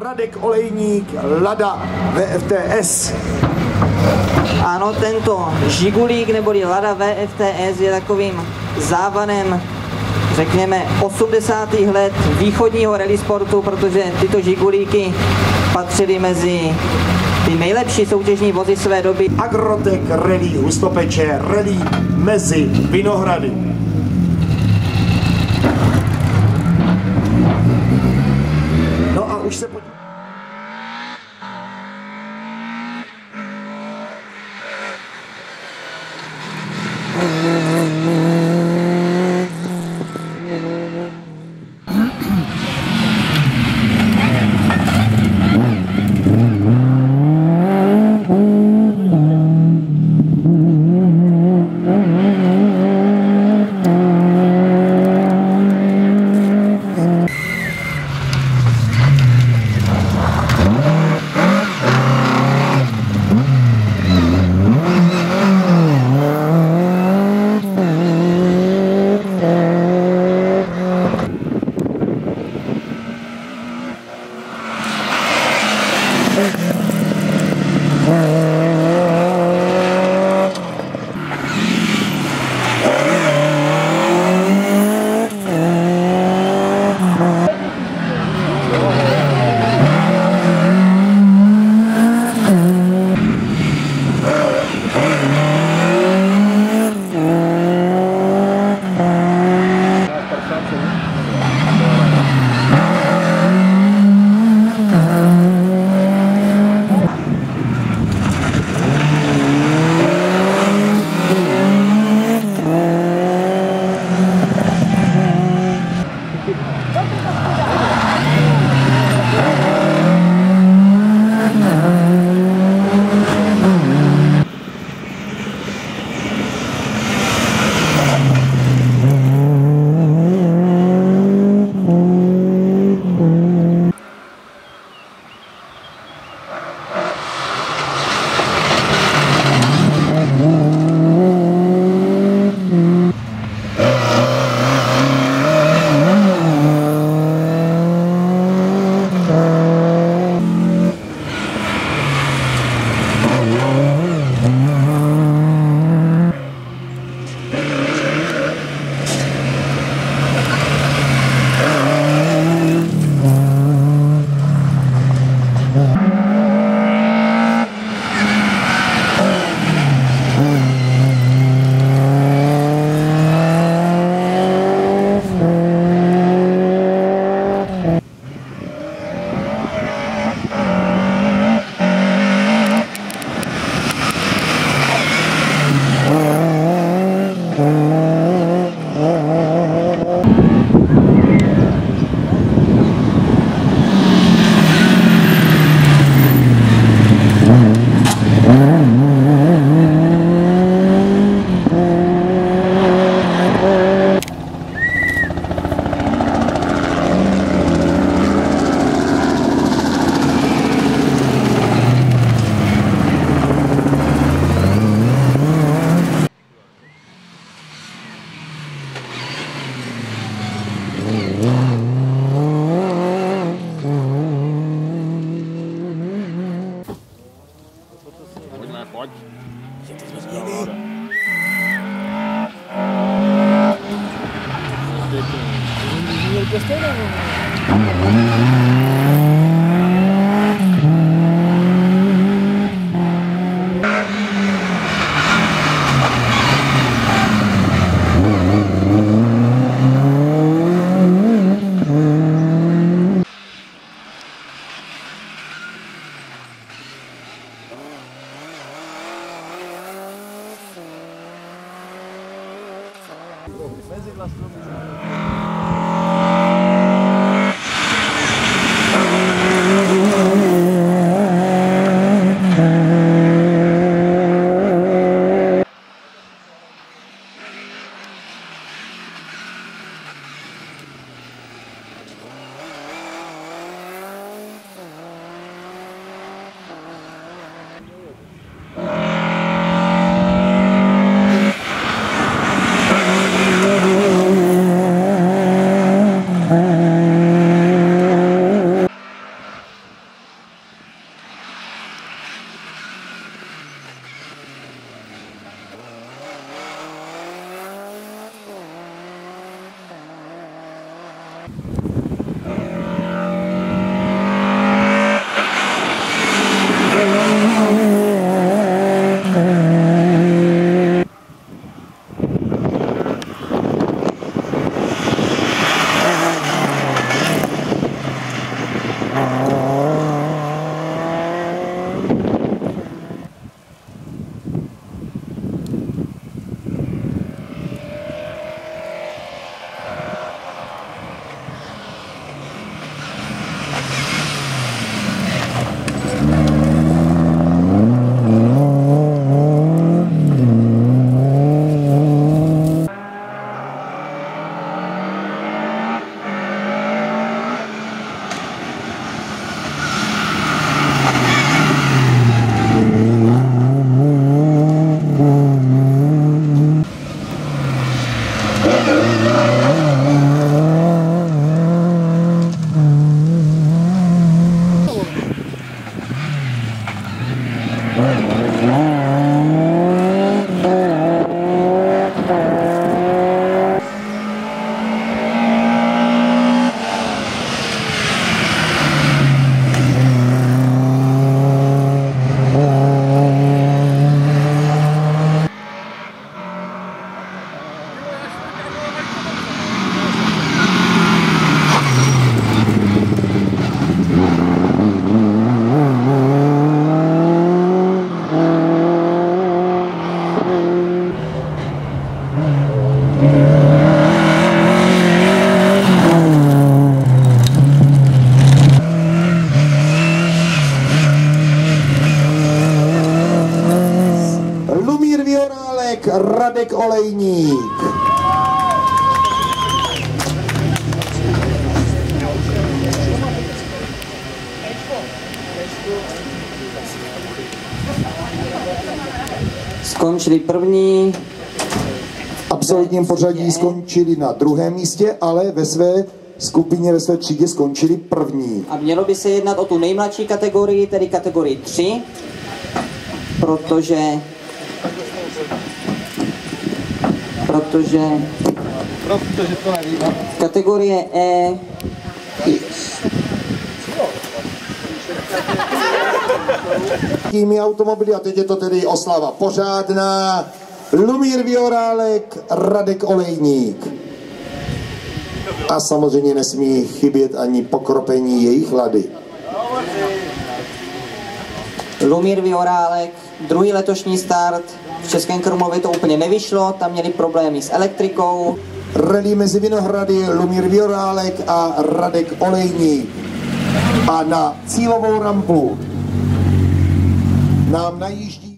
Radek Olejník, Lada VFTS. Ano, tento Žigulík neboli Lada VFTS je takovým závanem řekněme 80. let východního rally sportu, protože tyto Žigulíky patřily mezi ty nejlepší soutěžní vozy své doby. Agrotek Rally Hustopeče, Rally mezi Vinohrady. No a Yeah. pues Lumír Viorálek, Radek Olejník. Skončili první, V absolutním pořadí skončili na druhém místě, ale ve své skupině, ve své třídě skončili první. a mělo by se jednat o tu nejmladší kategorii, tedy kategorii 3, protože protože Protože to nevím. kategorie E Těmi automobily a teď je to tedy oslava pořádná. Lumír Viorálek, Radek Olejník. A samozřejmě nesmí chybět ani pokropení jejich lady. Lumír Viorálek, druhý letošní start, v Českém Krumlově to úplně nevyšlo, tam měli problémy s elektrikou, Rally mezi Vinohrady, Lumír Viorálek a Radek Olejník. A na cílovou rampu nám najíždí